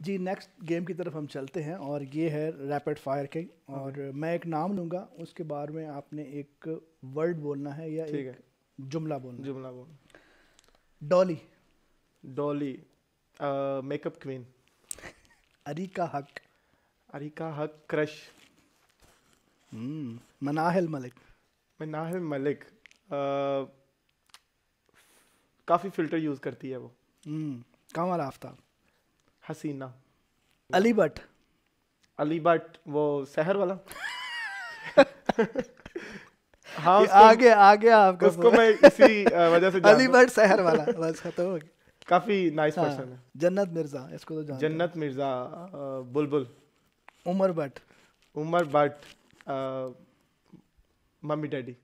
जी next game की तरफ़ हम चलते हैं और ये है रैपिड फायर के और मैं एक नाम लूँगा उसके बारे में आपने एक वर्ड बोलना है या एक जुमला बोलना जुमला बोल। Dolly Dolly makeup queen Areeqa Haq. Areeqa Haq crush hmm, Manahil Malik. Manahil Malik काफ़ी फ़िल्टर यूज़ करती है वो। हम्म, कमर आफ्ताब। हसीना। अली भट्ट अली भट्ट वो शहर वाला? हाँ उसको, आगे आगे आपका उसको मैं इसी वजह से अली भट्ट शहर वाला बस खत्म हो गया। काफ़ी नाइस हाँ, पर्सन है। जन्नत मिर्ज़ा इसको तो जानते जन्नत मिर्ज़ा बुलबुल। Umar Bhatt. Umar Butt mummy daddy.